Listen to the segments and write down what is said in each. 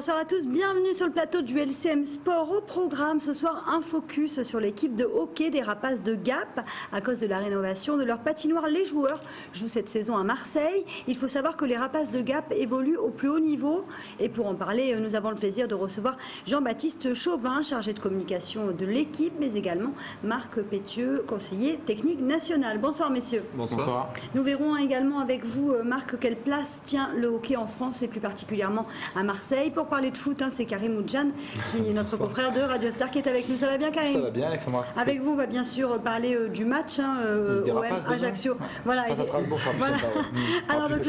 Bonsoir à tous, bienvenue sur le plateau du LCM Sport. Au programme ce soir, un focus sur l'équipe de hockey des Rapaces de Gap. À cause de la rénovation de leur patinoire, les joueurs jouent cette saison à Marseille. Il faut savoir que les Rapaces de Gap évoluent au plus haut niveau. Et pour en parler, nous avons le plaisir de recevoir Jean-Baptiste Chauvin, chargé de communication de l'équipe, mais également Marc Pétieux, conseiller technique national. Bonsoir messieurs. Bonsoir. Nous verrons également avec vous, Marc, quelle place tient le hockey en France et plus particulièrement à Marseille pour parler de foot, hein, c'est Karim Oudjan, qui est notre confrère de Radio Star, qui est avec nous. Ça va bien, Karim Ça va bien, Alexandra. Avec vous, on va bien sûr parler euh, du match hein, euh, OM Ajaccio. Voilà. Ça, ça sera bon, ça voilà. Alors, donc,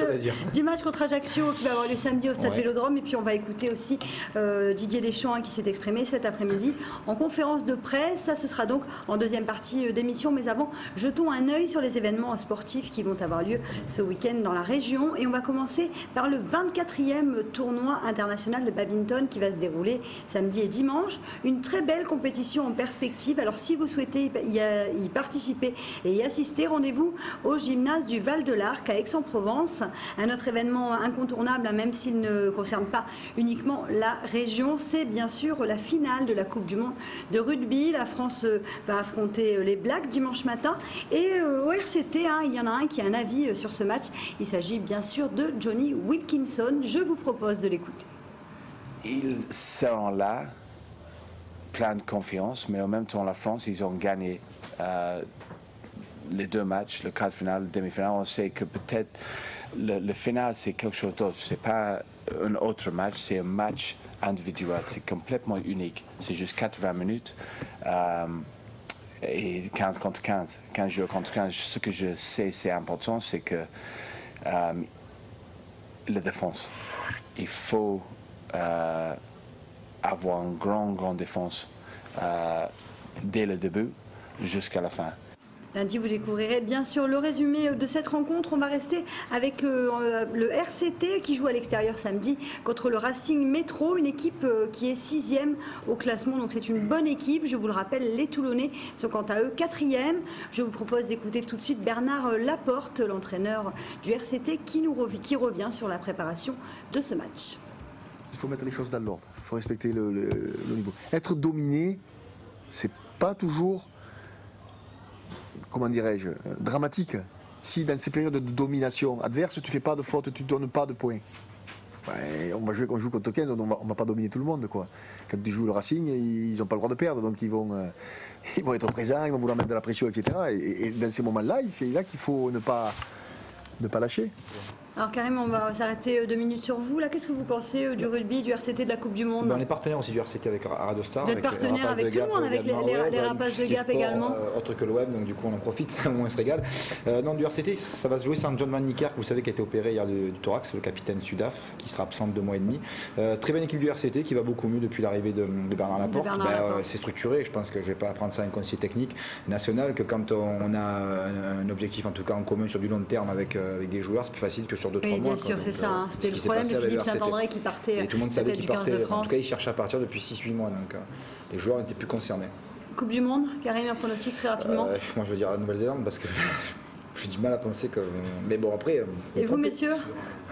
du match contre Ajaccio qui va avoir lieu samedi au Stade Vélodrome. Et puis, on va écouter aussi euh, Didier Deschamps hein, qui s'est exprimé cet après-midi en conférence de presse. Ça, ce sera donc en deuxième partie euh, d'émission. Mais avant, jetons un œil sur les événements sportifs qui vont avoir lieu ce week-end dans la région. Et on va commencer par le 24e tournoi international de badminton qui va se dérouler samedi et dimanche. Une très belle compétition en perspective. Alors si vous souhaitez y, participer et y assister, rendez-vous au gymnase du Val de l'Arc à Aix-en-Provence. Un autre événement incontournable, hein, même s'il ne concerne pas uniquement la région, c'est bien sûr la finale de la Coupe du Monde de rugby. La France euh, va affronter euh, les Blacks dimanche matin. Et euh, au RCT, hein, il y en a un qui a un avis sur ce match. Il s'agit bien sûr de Johnny Wilkinson. Je vous propose de l'écouter ils seront là, plein de confiance, mais en même temps, la France, ils ont gagné euh, les deux matchs, le quart final, le demi-finale. On sait que peut-être le, final, c'est quelque chose d'autre. C'est pas un autre match, c'est un match individuel. C'est complètement unique. C'est juste 80 minutes. Euh, et 15 contre 15, 15 jours contre 15. Ce que je sais, c'est important, c'est que euh, la défense, il faut euh, avoir une grande, grande défense euh, dès le début jusqu'à la fin. Lundi, vous découvrirez bien sûr le résumé de cette rencontre. On va rester avec euh, le RCT qui joue à l'extérieur samedi contre le Racing Métro, une équipe qui est sixième au classement. Donc c'est une bonne équipe. Je vous le rappelle, les Toulonnais sont quant à eux quatrième. Je vous propose d'écouter tout de suite Bernard Laporte, l'entraîneur du RCT, qui, nous qui revient sur la préparation de ce match faut mettre les choses dans l'ordre. Il faut respecter le, niveau. Être dominé, c'est pas toujours, comment dirais-je, euh, dramatique. Si dans ces périodes de domination adverse, tu fais pas de faute, tu donnes pas de points. on va jouer, on joue contre 15, on va, va pas dominer tout le monde. Quoi. Quand tu joues le Racing, ils n'ont pas le droit de perdre, donc ils vont, euh, ils vont être présents, ils vont vouloir mettre de la pression, etc. Et, dans ces moments-là, c'est là qu'il faut ne pas, ne pas lâcher. Alors Karim, on va s'arrêter euh, deux minutes sur vous. Là, qu'est-ce que vous pensez euh, du rugby, du RCT, de la Coupe du Monde ben, On est partenaire aussi du RCT avec Radio Star. Vous êtes partenaire avec tout le monde, avec les, les, rapaces de Gap également. Euh, autre que le web, donc du coup on en profite, au moins on se régale. non, du RCT, ça va se jouer sans John Van Nicker, vous savez, qui a été opéré hier du, thorax, le capitaine Sudaf, qui sera absent de deux mois et demi. très bonne équipe du RCT qui va beaucoup mieux depuis l'arrivée de, Bernard Laporte. Ben, c'est structuré, je pense que je ne vais pas apprendre ça à un conseiller technique national, que quand on a un, objectif en tout cas en commun sur du long terme avec, des joueurs, c'est plus facile que sur deux, trois mois c'est ça. Hein. C'était le problème de Philippe Saint-André qui partait. Et tout le monde savait qu'il partait. En tout cas, il cherchait à partir depuis 6-8 mois. Donc euh, les joueurs n'étaient plus concernés. Coupe du Monde, Karim, un pronostic très rapidement euh, Moi, je veux dire la Nouvelle-Zélande parce que j'ai du mal à penser que. Mais bon, après. Euh, Et vous, messieurs?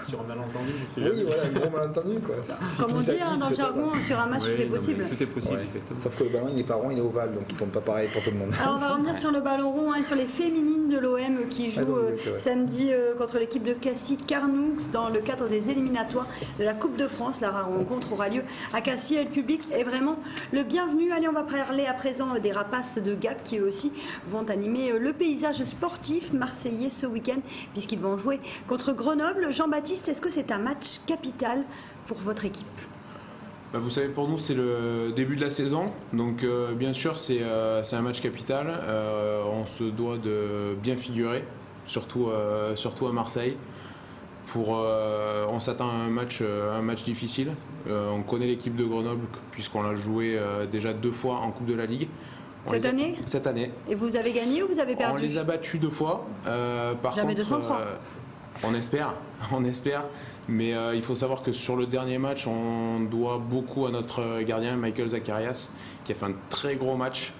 Sur un malentendu, Oui, voilà, un gros malentendu. Quoi. Comme on dit hein, dans le jargon, sur un match, tout est possible. Tout est possible, Sauf que le ballon, il n'est pas rond, il est ovale, donc il ne tombe pas pareil pour tout le monde. Alors, on va revenir sur le ballon rond et sur les féminines de l'OM qui jouent euh, samedi euh, contre l'équipe de Cassis Carnoux dans le cadre des éliminatoires de la Coupe de France. La rencontre aura lieu à Cassis et le public est vraiment le bienvenu. Allez, on va parler à présent des rapaces de Gap qui eux aussi vont animer euh, le paysage sportif marseillais ce week-end puisqu'ils vont jouer contre Grenoble. Jean-Baptiste est-ce que c'est un match capital pour votre équipe bah, vous savez, pour nous, c'est le début de la saison. Donc, euh, bien sûr, c'est euh, un match capital. Euh, on se doit de bien figurer, surtout, surtout à Marseille. Pour, on s'attend à un match, un match difficile. on connaît l'équipe de Grenoble, puisqu'on l'a joué déjà deux fois en Coupe de la Ligue. cette année Cette année. Et vous avez gagné ou vous avez perdu On les a battus deux fois. par Jamais contre, 203. On espère, on espère. Mais euh, il faut savoir que sur le dernier match, on doit beaucoup à notre gardien Michael Zacharias, qui a fait un très gros match.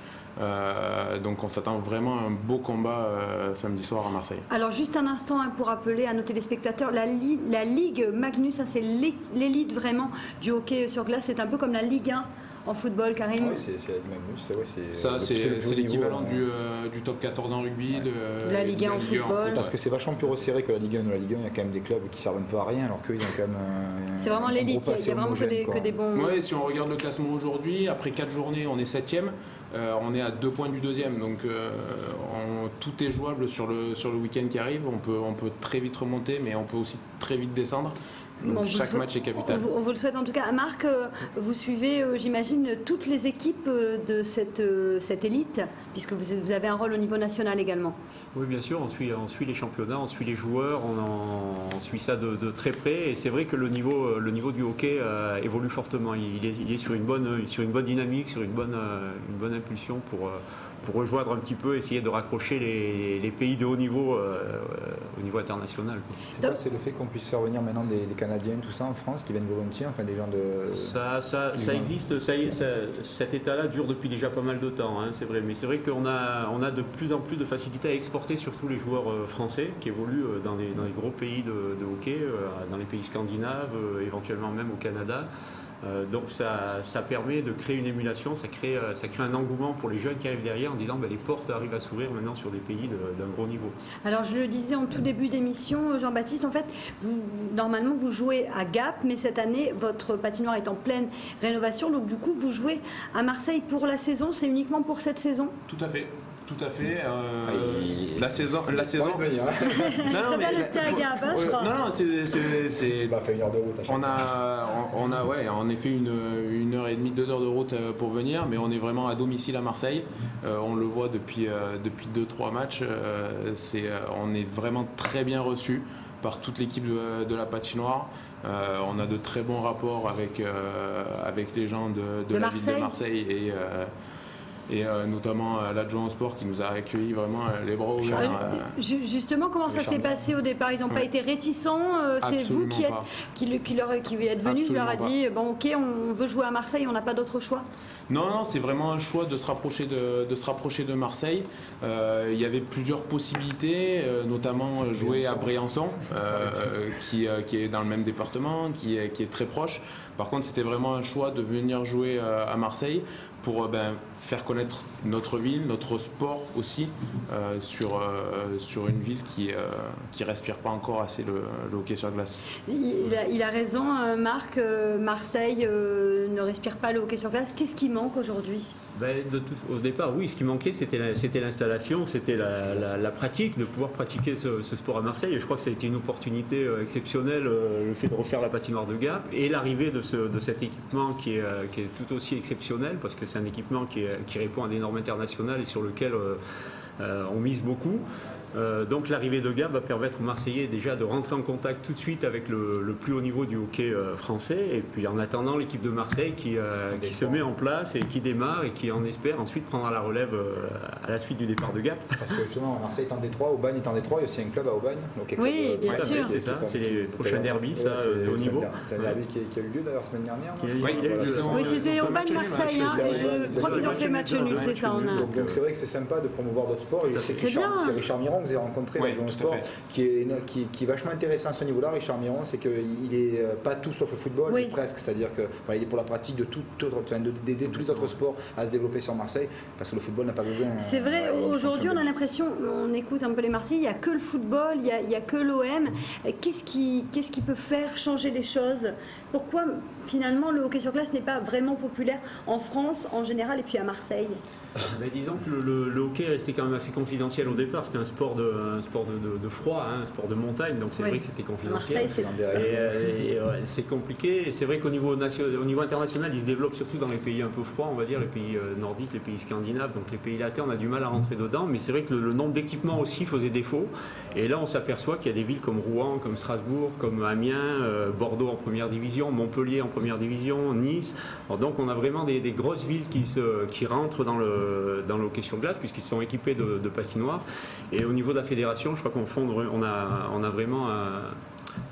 donc on s'attend vraiment à un beau combat samedi soir à Marseille. Alors juste un instant hein, pour rappeler à nos téléspectateurs, la, la Ligue Magnus, c'est l'élite vraiment du hockey sur glace, c'est un peu comme la Ligue 1 en football, Karim ah Oui, c'est c'est Ça, c'est l'équivalent du, euh, du, top 14 en rugby, de, la Ligue 1 en football. Parce que c'est vachement plus resserré que la Ligue 1. la Ligue 1, il y a quand même des clubs qui servent un peu à rien, alors qu'ils ont quand même. C'est vraiment l'élite, il n'y a vraiment que des, que des, bons. Oui, si on regarde le classement aujourd'hui, après 4 journées, on est 7 euh, on est à 2 points du deuxième, donc euh, tout est jouable sur le, sur le week-end qui arrive. On peut, on peut très vite remonter, mais on peut aussi très vite descendre chaque match est capital. On, vous le souhaite en tout cas. Marc, euh, vous suivez, euh, j'imagine, toutes les équipes euh, de cette, cette élite, puisque vous, avez un rôle au niveau national également. Oui, bien sûr, on suit, on suit les championnats, on suit les joueurs, on, suit ça de, très près. Et c'est vrai que le niveau, le niveau du hockey évolue fortement. Il est, il est, sur, une bonne, sur une bonne dynamique, sur une bonne, une bonne impulsion pour pour rejoindre un petit peu, essayer de raccrocher les, pays de haut niveau euh, au niveau international. C'est quoi C'est le fait qu'on puisse faire venir maintenant des, Canadiens, tout ça, en France, qui viennent volontiers, enfin des gens de... Ça, ça, ça existe, ça, cet état-là dure depuis déjà pas mal de temps, hein, c'est vrai. Mais c'est vrai qu'on a, on a de plus en plus de facilité à exporter surtout les joueurs euh, français qui évoluent euh, dans les, dans les gros pays de, de hockey, dans les pays scandinaves, éventuellement même au Canada. Euh, donc ça, ça, permet de créer une émulation, ça crée, euh, ça crée un engouement pour les jeunes qui arrivent derrière en disant ben, les portes arrivent à s'ouvrir maintenant sur des pays d'un gros niveau. Alors je le disais en tout début d'émission, Jean-Baptiste, en fait, vous, normalement vous jouez à Gap, mais cette année votre patinoire est en pleine rénovation, donc du coup vous jouez à Marseille pour la saison, c'est uniquement pour cette saison? Tout à fait. Tout à fait. Euh, ah, La saison. La saison. non, non, mais, rester à Gap, hein, je crois. Non, non, c'est. Bah, fait une heure de route. on a, on, a, ouais, en effet une, une heure et demie, deux heures de route euh, pour venir, mais on est vraiment à domicile à Marseille. Euh, on le voit depuis, euh, depuis deux, trois matchs. c'est, on est vraiment très bien reçu par toute l'équipe de, de, la patinoire. on a de très bons rapports avec, avec les gens de, de, la ville de Marseille? Et et euh, notamment euh, l'adjoint au sport qui nous a accueillis vraiment euh, les bras ouverts. Justement, comment ça s'est passé au départ? Ils n'ont pas été réticents C'est vous qui êtes, qui, qui, leur, qui êtes venu, qui leur a dit bon, ok, on veut jouer à Marseille, on n'a pas d'autre choix? Non, non, c'est vraiment un choix de se rapprocher de, de se rapprocher de Marseille. il y avait plusieurs possibilités, notamment jouer à Briançon, qui, qui, est dans le même département, qui est, qui est très proche. Par contre, c'était vraiment un choix de venir jouer à Marseille pour ben, faire connaître notre ville, notre sport aussi, euh, sur, euh, sur une ville qui euh, qui respire pas encore assez le, hockey sur glace. Il a raison, Marc. Marseille ne respire pas le hockey sur glace. Qu'est-ce qui manque aujourd'hui? Ben, Au départ, oui, ce qui manquait, c'était l'installation, c'était la, pratique, de pouvoir pratiquer ce, sport à Marseille. Et je crois que ça a été une opportunité exceptionnelle, le fait de refaire la patinoire de Gap et l'arrivée de, ce, de cet équipement qui est, qui est tout aussi exceptionnel parce que c'est un équipement qui, répond à des normes internationales et sur lequel euh, euh, on mise beaucoup. Euh, donc l'arrivée de Gab va permettre aux Marseillais déjà de rentrer en contact tout de suite avec le, plus haut niveau du hockey euh, français. Et puis en attendant l'équipe de Marseille qui, euh, qui se met en place et qui démarre et qui en espère ensuite prendra la relève à la suite du départ de Gap. Parce que justement Marseille est en Détroit, Aubagne est en Détroit, il y a aussi un club à Aubagne. oui, bien sûr. C'est ça, c'est les prochains derbys ça, de haut niveau. C'est un derby qui, a eu lieu d'ailleurs la semaine dernière. Oui, c'était Aubagne-Marseille. Hein, je crois qu'ils ont fait match nul, c'est ça. Donc c'est vrai que c'est sympa de promouvoir d'autres sports. C'est Richard Miron que vous avez rencontré sport qui est, qui, qui, est vachement intéressant à ce niveau-là, Richard Miron, c'est qu'il n'est euh, pas tout sauf au football, mais presque. C'est-à-dire qu'il est pour la pratique de tout, d'aider tous les autres sports à se développer sur Marseille, parce que le football n'a pas besoin. C'est vrai, aujourd'hui on a l'impression, on écoute un peu les Marseillais, il n'y a que le football, il n'y a, a, que l'OM. Qu'est-ce qui, qu'est-ce qui peut faire changer les choses? Pourquoi finalement le hockey sur glace n'est pas vraiment populaire en France en général et puis à Marseille? Disons que le, hockey restait quand même assez confidentiel au départ. C'était un sport de, un sport de, froid, hein, un sport de montagne, donc c'est vrai que c'était confidentiel. c'est euh, c'est compliqué. Et c'est vrai qu'au niveau, au niveau international, il se développe surtout dans les pays un peu froids, on va dire, les pays euh, nordiques, les pays scandinaves, donc les pays latins, on a du mal à rentrer dedans. Mais c'est vrai que le, nombre d'équipements aussi faisait défaut. Et là, on s'aperçoit qu'il y a des villes comme Rouen, comme Strasbourg, comme Amiens, euh, Bordeaux en première division, Montpellier en première division, Nice. donc on a vraiment des, des grosses villes qui, se, qui rentrent dans le dans le hockey sur glace, puisqu'ils sont équipés de, patinoires. Et au niveau de la fédération, je crois qu'on on a, on a vraiment un,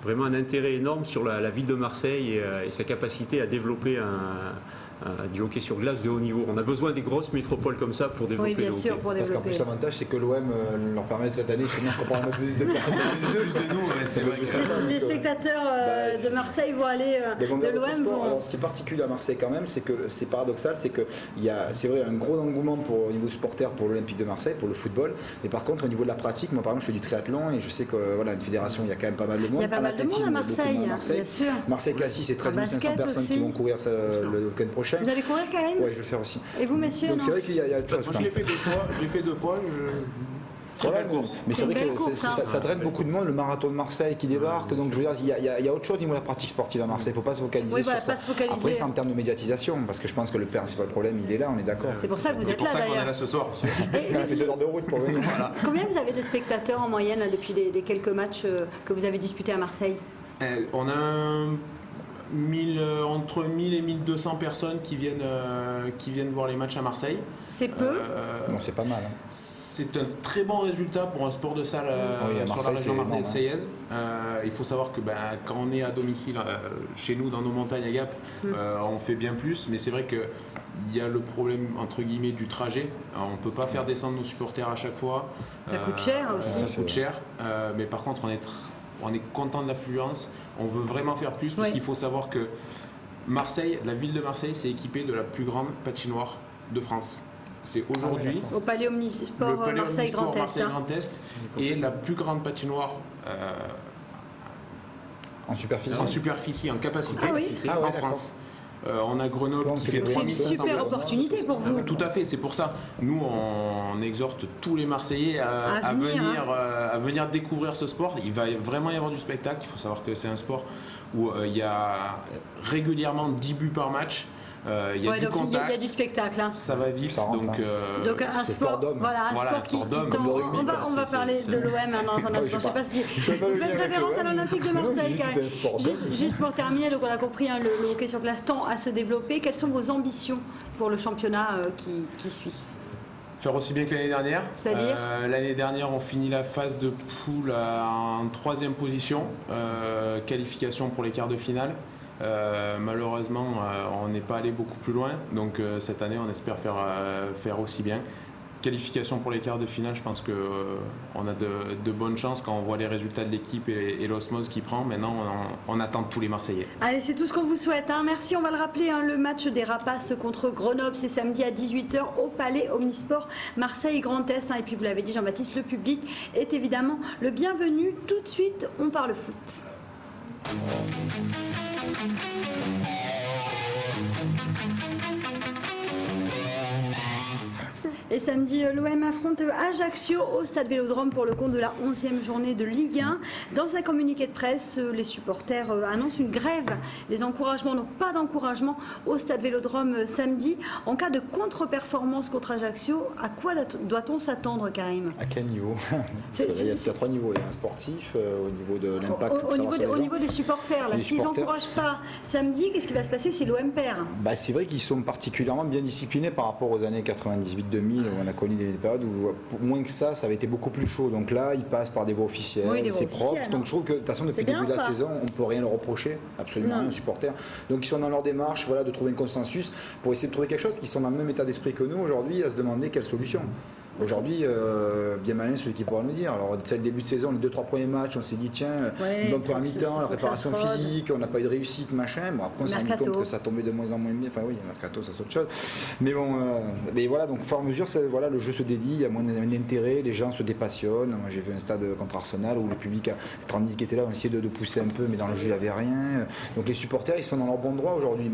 vraiment un intérêt énorme sur la, ville de Marseille et, euh, sa capacité à développer un, du hockey sur glace de haut niveau. On a besoin des grosses métropoles comme ça pour développer oui, bien le sûr, hockey. Pour Parce qu'en plus, l'avantage, c'est que l'OM euh, leur permet cette année, je qu'on prend un peu plus de c'est vrai que Les spectateurs euh, Bah, de Marseille vont aller euh, de l'OM. vont- Alors, ce qui est particulier à Marseille quand même, c'est que c'est paradoxal, c'est que il y a, c'est vrai, un gros engouement pour au niveau supporter pour l'Olympique de Marseille, pour le football. Mais par contre, au niveau de la pratique, moi par exemple, je fais du triathlon et je sais que voilà, une fédération, il y a quand même pas mal de monde. Il y a pas mal de monde à Marseille, Marseille. bien sûr. Marseille Cassis, c'est 13 En 500 basket personnes qui vont courir le week-end prochain. Vous allez courir, Karim Ouais, je vais le faire aussi. Et vous, messieurs Donc c'est vrai qu'il y a, il y a autre chose. Moi, quand je l'ai fait deux fois. Je l'ai fait deux fois. Je... C'est Voilà, une belle course. Mais C'est c'est vrai que course, c'est- hein. ça, ça draine beaucoup de monde, le marathon de Marseille qui débarque. Donc je veux dire, il y a, il y autre chose au niveau de la pratique sportive à Marseille. Il ne faut pas se focaliser Oui, sur voilà, ça. pas se focaliser. Après, c'est en termes de médiatisation, parce que je pense que le principal problème, il est là, on est d'accord. C'est pour ça que vous C'est êtes pour là ça qu'on est là ce soir. On a fait deux heures de route pour venir. Combien vous avez de spectateurs en moyenne là, depuis les, les quelques matchs euh, que vous avez disputés à Marseille? Euh, on a un 1000, euh, entre 1000 et 1200 personnes qui viennent, euh, qui viennent voir les matchs à Marseille. C'est peu. Euh, Bon, c'est pas mal. hein. c'est un très bon résultat pour un sport de salle euh, Oui, sur la région marseillaise. Euh, il faut savoir que ben, quand on est à domicile euh, chez nous dans nos montagnes à Gap, Mm. euh, on fait bien plus, mais c'est vrai que il y a le problème entre guillemets du trajet. Alors, on peut pas faire descendre nos supporters à chaque fois. Ça coûte cher aussi. Ça coûte cher, Euh, mais par contre on est, tr- on est content de l'affluence. On veut vraiment faire plus parce Oui. qu'il faut savoir que Marseille, la ville de Marseille, s'est équipée de la plus grande patinoire de France. C'est aujourd'hui Au Palais Omnisport le euh, Palais Marseille Omnisport Grand Est. Marseille hein. Grand Est est la plus grande patinoire euh, En superficie. en superficie, en capacité Ah oui. Ah ouais, en d'accord. France. Euh, on a Grenoble qui fait c'est C'est une 3500 super opportunité pour vous. Tout à fait, c'est pour ça. Nous, on exhorte tous les Marseillais à, À à venir, venir, hein. euh, à venir découvrir ce sport. Il va vraiment y avoir du spectacle. Il faut savoir que c'est un sport où euh, il y a régulièrement 10 buts par match. Euh, il y a Ouais, du y y, a spectacle. hein. Ça va vite. Ça rentre, donc, hein. euh, Donc un sport, sport d'homme. voilà, un Voilà, sport qui, qui on va, on parler de l'OM un instant. Je ne sais pas si vous faites référence à l'Olympique de Marseille. Juste, pour terminer, donc on a compris, hein, le, le hockey sur glace tend à se développer. Quelles sont vos ambitions pour le championnat euh, qui, qui suit Faire aussi bien que l'année dernière. C'est-à-dire Euh, L'année dernière, on finit la phase de poule en troisième position, euh, qualification pour les quarts de finale. Euh, malheureusement, euh, on n'est pas allé beaucoup plus loin, donc euh, cette année, on espère faire, faire aussi bien. Qualification pour les quarts de finale, je pense qu'on a de, bonnes chances quand on voit les résultats de l'équipe et, l'osmose qui prend. Maintenant, on, on attend tous les Marseillais. Allez, c'est tout ce qu'on vous souhaite. hein. Merci, on va le rappeler, hein, le match des Rapaces contre Grenoble, c'est samedi à 18h au Palais Omnisport Marseille Grand Est. hein. Et puis vous l'avez dit, Jean-Baptiste, le public est évidemment le bienvenu. Tout de suite, on parle foot. Thank you. Et samedi, euh, l'OM affronte Ajaccio au Stade Vélodrome pour le compte de la 11e journée de Ligue 1. Dans un communiqué de presse, euh, les supporters euh, annoncent une grève des encouragements, donc pas d'encouragement au Stade Vélodrome euh, samedi. En cas de contre-performance contre Ajaccio, à quoi doit-on s'attendre, Karim? À quel niveau? Il y a- trois niveaux. Il y a un sportif, euh, au niveau de l'impact au, niveau des, au niveau supporters, s'ils n'encouragent pas samedi, qu'est-ce qui va se passer si l'OM perd? Bah, c'est vrai qu'ils sont particulièrement bien disciplinés par rapport aux années 98-2000 on a connu des périodes où moins que ça, ça avait été beaucoup plus chaud. Donc là, ils passent par des voies officielles, Oui, c'est propre. officielles, hein. Donc je trouve que de toute façon depuis le début de la saison, on peut rien leur reprocher, absolument rien aux supporters. Donc ils sont dans leur démarche, voilà, de trouver un consensus pour essayer de trouver quelque chose. Ils sont dans le même état d'esprit que nous aujourd'hui à se demander quelle solution. Aujourd'hui, euh, bien malin celui qui pourra nous dire. Alors, dès le début de saison, les deux trois premiers matchs, on s'est dit tiens, Ouais, une bonne première mi-temps, la préparation physique, on n'a pas eu de réussite, machin. Bon, après, on s'est rendu compte que ça tombait de moins en moins bien. Enfin, oui, Mercato, ça c'est autre chose. Mais bon, euh, mais voilà, donc, au fur et à mesure, c'est- voilà, le jeu se dédie, il y a moins d'intérêt, les gens se dépassionnent. Moi, j'ai vu un stade contre Arsenal où le public, a 30 000 qui étaient là, ont essayé de, de pousser un peu, mais dans le jeu, il n'y avait rien. Donc, les supporters, ils sont dans leur bon droit aujourd'hui.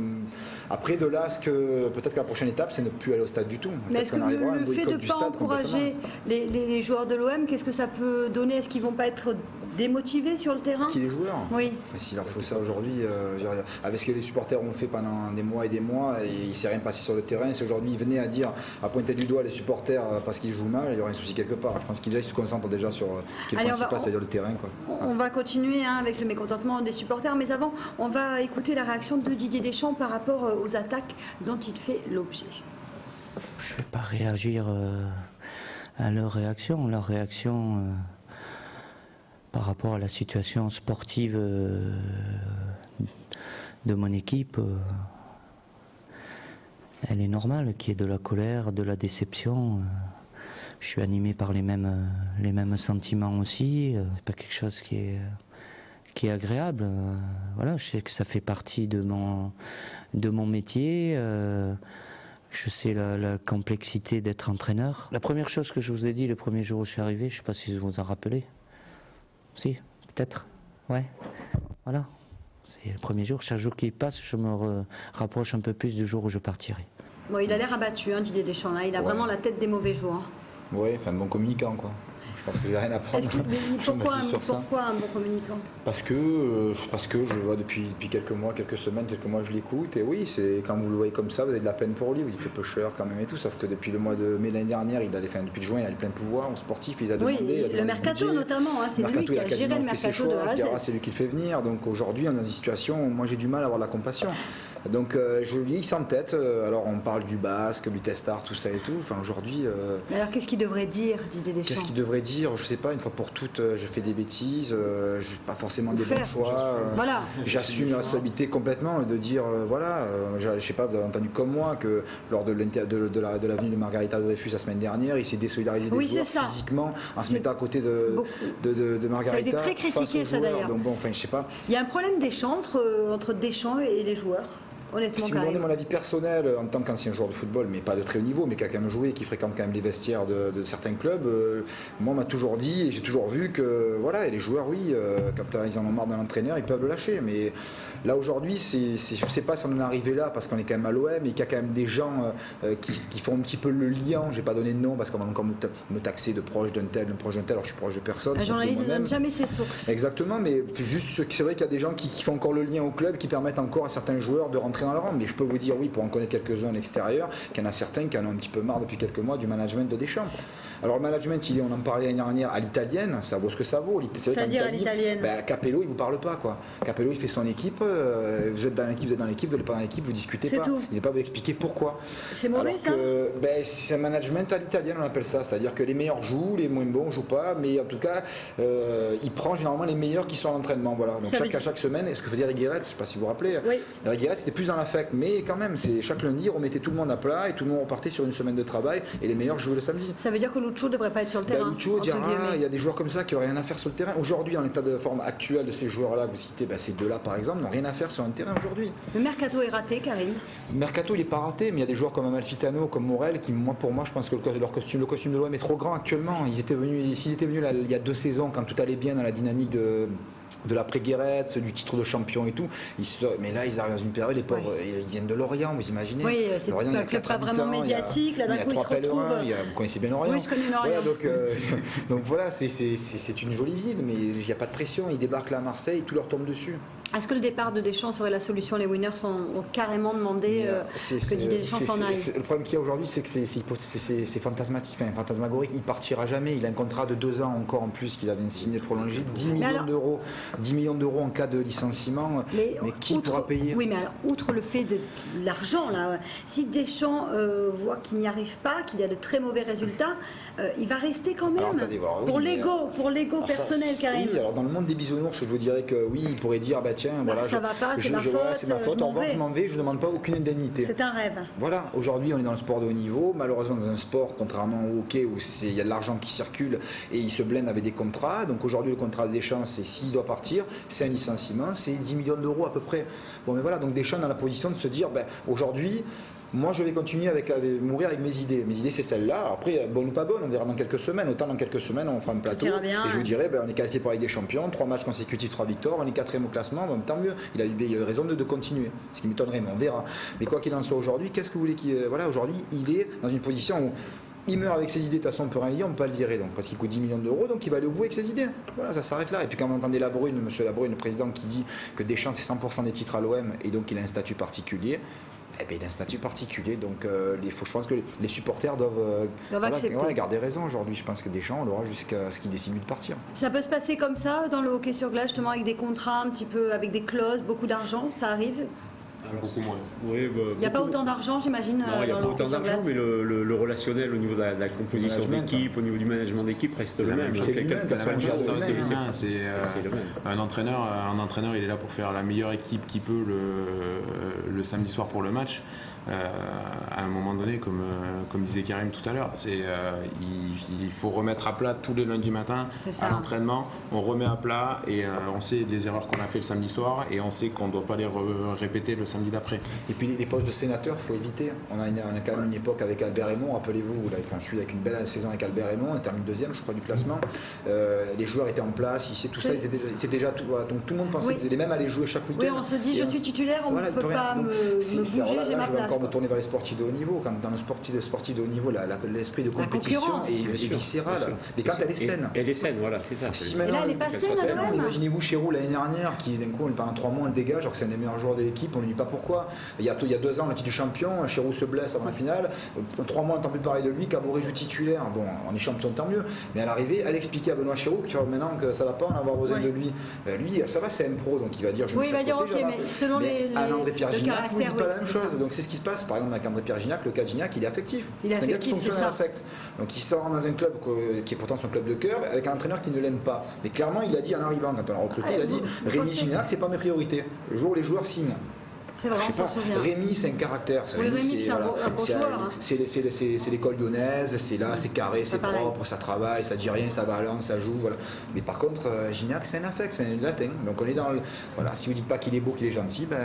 Après, de là, ce que peut-être que la prochaine étape, c'est ne plus aller au stade du tout. Peut-être qu'on arrivera à un boycott du stade encourager les, les- les joueurs de l'OM, qu'est-ce que ça peut donner? Est-ce qu'ils vont pas être démotivés sur le terrain? Qui les joueurs? Oui. Enfin, S'il leur faut ça aujourd'hui, euh, avec ce que les supporters ont fait pendant des mois et des mois, et il ne s'est rien passé sur le terrain, si aujourd'hui ils venaient à dire, à pointer du doigt les supporters euh, parce qu'ils jouent mal, il y aurait un souci quelque part. Je pense qu'ils se concentrent déjà sur euh, ce qui est le Allez, on va- principal, c'est-à-dire le terrain. Quoi. On on va continuer hein, avec le mécontentement des supporters, mais avant, on va écouter la réaction de Didier Deschamps par rapport aux attaques dont il fait l'objet. Je ne vais pas réagir euh, à leur réaction. Leur réaction euh, par rapport à la situation sportive euh, de mon équipe, euh, elle est normale, qu'il y ait de la colère, de la déception. Je suis animé par les mêmes, les mêmes sentiments aussi. C'est pas quelque chose qui est, qui est agréable. Voilà, je sais que ça fait partie de mon, de mon métier. Je sais la, complexité d'être entraîneur. La première chose que je vous ai dit le premier jour où je suis arrivé, je ne sais pas si vous vous en rappelez. Si, peut-être. Ouais. Voilà. C'est le premier jour. Chaque jour qui passe, je me rapproche un peu plus du jour où je partirai. Bon, il a l'air abattu, hein, Didier Deschamps. Il a vraiment la tête des mauvais joueurs. Oui, enfin bon communicant quoi. Je pense que j'ai rien à prendre. pourquoi, un, bon communicant? Parce que euh, parce que je le vois depuis, depuis quelques mois, quelques semaines, quelques mois, je l'écoute. Et oui, c'est quand vous le voyez comme ça, vous avez de la peine pour lui. Vous dites peu cher quand même et tout. Sauf que depuis le mois de mai l'année dernière, il allait, enfin, depuis le juin, il a plein de pouvoir au sportif. Il a demandé. Oui, le mercato notamment. Hein, c'est lui qui a, géré le mercato de A C'est lui qui le fait venir. Donc aujourd'hui, on est dans une situation. Moi, j'ai du mal à avoir la compassion. Donc euh, je lui dis, tête. Euh, alors on parle du basque, du testard, tout ça et tout. Enfin aujourd'hui. Euh, alors qu'est-ce qu'il devrait dire, Didier Deschamps? Qu'est-ce qu'il devrait dire? Je sais pas. Une fois pour toutes, je fais des bêtises. je fais pas forcément des bons choix. voilà. J'assume la responsabilité complètement et de dire voilà. je sais pas. Vous avez entendu comme moi que lors de, de, de la de l'avenue de Margarita Dreyfus la semaine dernière, il s'est désolidarisé des joueurs physiquement en se mettant à côté de, de, de, Margarita. Ça a été très critiqué ça d'ailleurs. Donc bon, enfin je sais pas. Il y a un problème Deschamps entre, entre Deschamps et les joueurs. Si vous demandez mon avis personnel en tant qu'ancien joueur de football, mais pas de très haut niveau, mais qui a quand même joué et qui fréquente quand même les vestiaires de, certains clubs, euh, moi on m'a toujours dit et j'ai toujours vu que voilà, les joueurs, oui, euh, quand ils en ont marre de l'entraîneur, ils peuvent le lâcher. Mais là aujourd'hui, c'est, je ne sais pas si on en est arrivé là parce qu'on est quand même à l'OM et qu'il y a quand même des gens euh, qui, font un petit peu le lien. Je n'ai pas donné de nom parce qu'on va encore me, taxer de proche d'un tel, d'un proche d'un tel. Alors je suis proche de personne. Un journaliste ne donne jamais ses sources. Exactement, mais juste c'est vrai qu'il y a des gens qui, qui, font encore le lien au club, qui permettent encore à certains joueurs de rentrer dans rang. Mais je peux vous dire oui, pour en connaître quelques-uns à l'extérieur, qu'il y en a certains qui en ont un petit peu marre depuis quelques mois du management de Deschamps. Alors le management, il est, on en parlait l'année dernière, à l'italienne, ça vaut ce que ça vaut. C'est-à-dire à l'italienne ben, Capello, il vous parle pas quoi. Capello, il fait son équipe, euh, vous êtes dans l'équipe, vous êtes dans l'équipe, vous n'êtes pas dans l'équipe, vous discutez pas. Tout. Il n'est pas vous expliquer pourquoi. C'est mauvais ça? ben, C'est un management à l'italienne, on appelle ça. C'est-à-dire que les meilleurs jouent, les moins bons jouent pas, mais en tout cas, euh, il prend généralement les meilleurs qui sont à l'entraînement. Voilà. Donc chaque, à chaque semaine, est ce que faisait Rigueret, je ne sais pas si vous vous rappelez, oui. c'était plus dans l'affect, mais quand même, c'est chaque lundi, on mettait tout le monde à plat et tout le monde repartait sur une semaine de travail et les meilleurs jouaient le samedi. Ça veut dire que Ne devrait pas être sur le terrain Lucho, il y a des joueurs comme ça qui n'ont rien à faire sur le terrain. Aujourd'hui, en l'état de forme actuel de ces joueurs-là, vous citez bah, ces deux-là par exemple, n'ont rien à faire sur un terrain aujourd'hui. Le mercato est raté, Karim Le mercato, il n'est pas raté, mais il y a des joueurs comme Amalfitano, comme Morel, qui, moi, pour moi, je pense que leur costume, le costume de l'OM est trop grand actuellement. Ils étaient venus, s'ils étaient venus il y a deux saisons, quand tout allait bien dans la dynamique de de l'après-guerrette, du titre de champion et tout. mais là, ils arrivent dans une période, les pauvres, ils viennent de Lorient, vous imaginez Oui, c'est pas, vraiment médiatique. Là, il y a, trois pèlerins, vous connaissez bien Lorient. Oui, je connais Lorient. donc, euh, donc, voilà, c'est une jolie ville, mais il n'y a pas de pression. Ils débarquent là à Marseille, tout leur tombe dessus. Est-ce que le départ de Deschamps serait la solution Les winners ont carrément demandé euh, que Deschamps s'en aille. Le problème qu'il y a aujourd'hui, c'est que c'est fantasmatique, enfin, fantasmagorique. Il partira jamais. Il a un contrat de deux ans encore en plus qu'il avait signé prolongé. 10 millions d'euros. 10 millions d'euros en cas de licenciement. Mais, qui pourra payer Oui, mais alors, outre le fait de l'argent, là, si Deschamps euh, voit qu'il n'y arrive pas, qu'il y a de très mauvais résultats, euh, il va rester quand même. pour l'ego, pour l'ego personnel, Karim. Oui, alors dans le monde des bisounours, je vous dirais que oui, il pourrait dire, bah tiens, bah, voilà, ça va pas, c'est ma faute. c'est ma faute. En revanche, je m'en vais, je ne demande pas aucune indemnité. C'est un rêve. Voilà, aujourd'hui, on est dans le sport de haut niveau. Malheureusement, dans un sport, contrairement au hockey, où il y a de l'argent qui circule et il se blende avec des contrats. Donc aujourd'hui, le contrat de Deschamps, c'est s'il doit partir, c'est un licenciement, c'est 10 millions d'euros à peu près. Bon, mais voilà, donc Deschamps dans la position de se dire, ben, aujourd'hui, moi, je vais continuer avec, mourir avec mes idées. Mes idées, c'est celle-là. Après, bonne ou pas bonne, on verra dans quelques semaines. Autant dans quelques semaines, on fera un plateau. Et je vous dirai, ben, on est qualifié pour avec des champions, trois matchs consécutifs, trois victoires, on est quatrième au classement, ben, tant mieux. Il a, eu raison de, continuer. Ce qui m'étonnerait, mais on verra. Mais quoi qu'il en soit aujourd'hui, qu'est-ce que vous voulez qu'il. Voilà, aujourd'hui, il est dans une position où il meurt avec ses idées, de toute façon, on peut rien lire, on peut pas le virer, donc, parce qu'il coûte 10 millions d'euros, donc il va aller au bout avec ses idées. Voilà, ça s'arrête là. Et puis quand on entendait Labrune, monsieur Labrune, le président, qui dit que Deschamps, c'est 100% des titres à l'OM, et donc il a un statut particulier, eh bien, il a un statut particulier. Donc, euh, il faut, je pense que les supporters doivent, euh, garder raison aujourd'hui. Je pense que Deschamps, on l'aura jusqu'à ce qu'il décide de partir. Ça peut se passer comme ça dans le hockey sur glace, justement, avec des contrats un petit peu, avec des clauses, beaucoup d'argent Ça arrive? Beaucoup moins. Oui, bah, Il n'y a pas autant d'argent, j'imagine. Non, il n'y a euh, pas autant d'argent, mais le, le- le relationnel au niveau de la, de la composition management, d'équipe, au niveau du management d'équipe reste le même. C'est un c'est euh, c'est le même. un entraîneur. Un entraîneur, il est là pour faire la meilleure équipe qu'il peut le, le samedi soir pour le match. Euh, à un moment donné, comme, euh, comme disait Karim tout à l'heure, c'est euh, il, il faut remettre à plat tous les lundis matins à l'entraînement. On remet à plat et euh, on sait les erreurs qu'on a fait le samedi soir et on sait qu'on ne doit pas les répéter le samedi d'après. Et puis les- postes de sénateurs, il faut éviter. On a, une- on a quand même une époque avec Albert Raymond, rappelez-vous, je suis avec une belle saison avec Albert Raymond, on termine deuxième, je crois, du classement. Euh, les joueurs étaient en place, ici, tout ça, C'est- déjà, c'est déjà tout. Voilà, donc tout le monde pensait Oui. qu'ils allaient même aller jouer chaque week-end. Oui, on se dit, Et je on- suis titulaire, on Voilà, ne il peut pas me, me bouger, voilà, j'ai ma place. Encore me tourner vers les sportifs de haut niveau. Quand dans le sportif, le sportif de haut niveau, l'esprit de compétition est, est viscéral. Mais quand elle est saine. Et, et les scènes, voilà, c'est ça. Si là, elle est pas saine, à l'OM. Imaginez-vous Chéroux l'année dernière qui d'un coup pendant trois mois on le dégage alors que c'est un des meilleurs joueurs de l'équipe, on ne lui dit pas pourquoi. Il y a, il y a deux ans le titre du champion, Chéroux se blesse avant la finale, Euh, trois mois on n'entend plus parler de lui, Caboret joue titulaire, bon on est champion tant mieux, mais à l'arrivée elle expliquait à Benoît Chéroux que maintenant que ça va pas, on va avoir besoin Oui. de lui. Euh, lui ça va c'est un pro donc il va dire je Oui, il va de dire, ok, mais selon les- à les- le Gignac, vous dites pas la même chose. Donc c'est ce qui se passe par exemple avec André-Pierre Gignac, le cas de Gignac il est affectif. C'est un gars qui fonctionne à l'affect. Donc il sort dans un club qui est pourtant son club de cœur avec un entraîneur qui ne l'aime pas. Mais clairement il a dit en arrivant quand on l'a recruté, Ah, il a dit Rémi Gignac c'est pas mes priorités. Le jour où les joueurs signent. C'est vrai, Je on sais s'en pas, souvient. Rémi c'est un caractère. Oui, Rémi, c'est un bon c'est- joueur, hein. c'est- l'école lyonnaise, c'est là, c'est carré, c'est propre, ça travaille, ça dit rien, ça balance, ça joue. Voilà. Mais par contre, euh, Gignac c'est un affect, c'est un latin. Donc on est dans le. Voilà, si vous dites pas qu'il est beau, qu'il est gentil, ben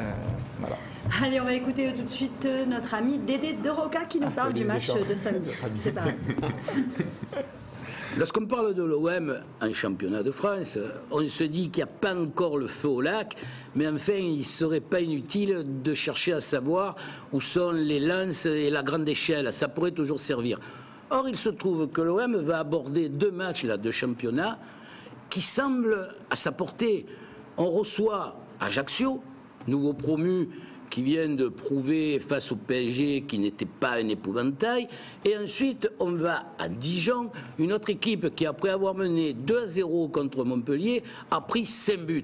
voilà. Allez, on va écouter tout de suite euh, notre ami Dédé de Roca qui nous parle le du match de samedi. C'est pareil. Lorsqu'on parle de l'OM en championnat de France, on se dit qu'il n'y a pas encore le feu au lac, mais enfin, il ne serait pas inutile de chercher à savoir où sont les lances et la grande échelle. Ça pourrait toujours servir. Or, il se trouve que l'OM va aborder deux matchs là, de championnat qui semblent à sa portée. On reçoit Ajaccio, nouveau promu qui vient de prouver face au PSG qu'il n'était pas un épouvantail. Et ensuite, on va à Dijon, une autre équipe qui, après avoir mené 2 à 0 contre Montpellier, a pris 5 buts.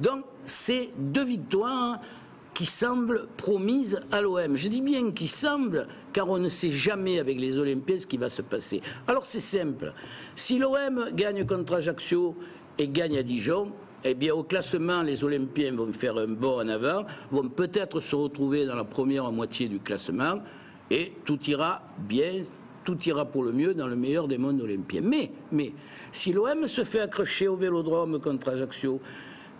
Donc, c'est deux victoires qui semblent promises à l'OM. Je dis bien qui semblent, car on ne sait jamais avec les Olympiens ce qui va se passer. Alors c'est simple. Si l'OM gagne contre Ajaccio et gagne à Dijon, eh bien, au classement, les Olympiens vont faire un bond en avant, vont peut-être se retrouver dans la première moitié du classement, et tout ira bien, tout ira pour le mieux dans le meilleur des mondes olympiens. Mais, mais, si l'OM se fait accrocher au vélodrome contre Ajaccio,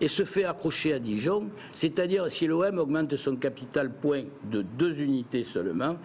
et se fait accrocher à Dijon, c'est-à-dire si l'OM augmente son capital point de deux unités seulement,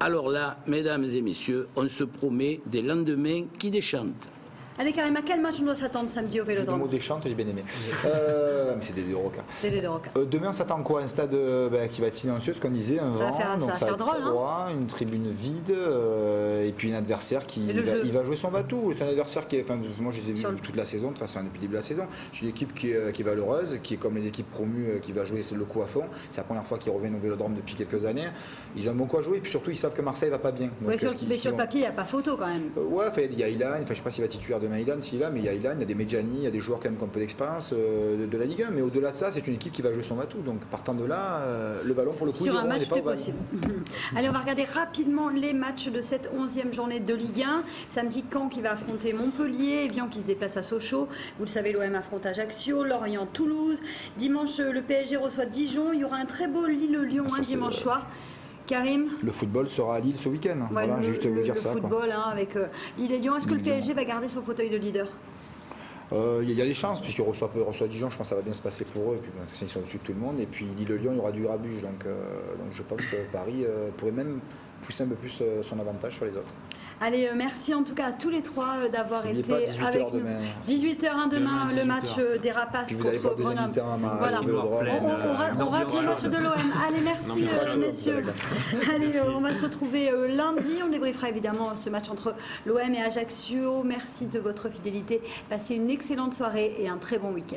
alors là, mesdames et messieurs, on se promet des lendemains qui déchantent. Allez, Karim, à quel match on doit s'attendre samedi au Le mot Vélodrome des chantes, j'ai bien aimé. Euh, mais c'est des deux rocs. Dédé de Roca. Euh, demain, on s'attend quoi? Un stade euh, ben, qui va être silencieux, ce qu'on disait, un Ça va vent, faire- ça donc va ça va faire être drôle, hein. une tribune vide, euh, et puis un adversaire qui va, il va jouer son batou. C'est un adversaire qui est, enfin, moi je les ai vus le- toute la saison, de toute façon depuis le début de la saison. C'est une équipe qui est, qui est valeureuse, qui est comme les équipes promues, qui va jouer le coup à fond. C'est la première fois qu'ils reviennent au Vélodrome depuis quelques années. Ils ont un bon coup à jouer, et puis surtout ils savent que Marseille va pas bien. Donc, Ouais, sur- ce qu'ils- mais sur le papier, il n'y a pas photo quand même. Ouais, il y a Ilan, enfin, je sais pas s'il va titulaire demain Ilan, s'il a, mais il y a Ilan, il y a des Medjani, il y a des joueurs quand même qui ont peu d'expérience euh, de, de la Ligue 1. Mais au-delà de ça, c'est une équipe qui va jouer son atout. Donc partant de là, euh, le ballon pour le coup, Sur un match, est pas tout est ovale. possible. Allez, on va regarder rapidement les matchs de cette 11e journée de Ligue 1. Samedi, Caen qui va affronter Montpellier, Evian qui se déplace à Sochaux. Vous le savez, l'OM affronte Ajaccio, Lorient, Toulouse. Dimanche, le PSG reçoit Dijon. Il y aura un très beau Lille-Lyon Ah, c'est, dimanche soir. Karim Le football sera à Lille ce week-end. Ouais, voilà, le, juste vous le- dire le ça. football hein, avec euh, Lille et Lyon. Est-ce que le. PSG va garder son fauteuil de leader? Euh, Il y a des chances, puisqu'il reçoit, reçoit Dijon, je pense que ça va bien se passer pour eux. Et puis, ils sont au-dessus de tout le monde. Et puis Lille-Lyon, il y aura du grabuge. Donc, euh, donc je pense que Paris euh, pourrait même pousser un peu plus son avantage sur les autres. Allez, euh, merci en tout cas à tous les trois euh, d'avoir été pas, 18 avec nous. demain. 18h demain, Demain, le 18 match heures. euh, des Rapaces contre Grenoble. Voilà. On, pleine, on- on rate, on rate le match de l'OM. Allez, merci Non, euh, messieurs. Allez, euh, on va se retrouver euh, lundi. On débriefera évidemment ce match entre l'OM et Ajaccio. Merci de votre fidélité. Passez une excellente soirée et un très bon week-end.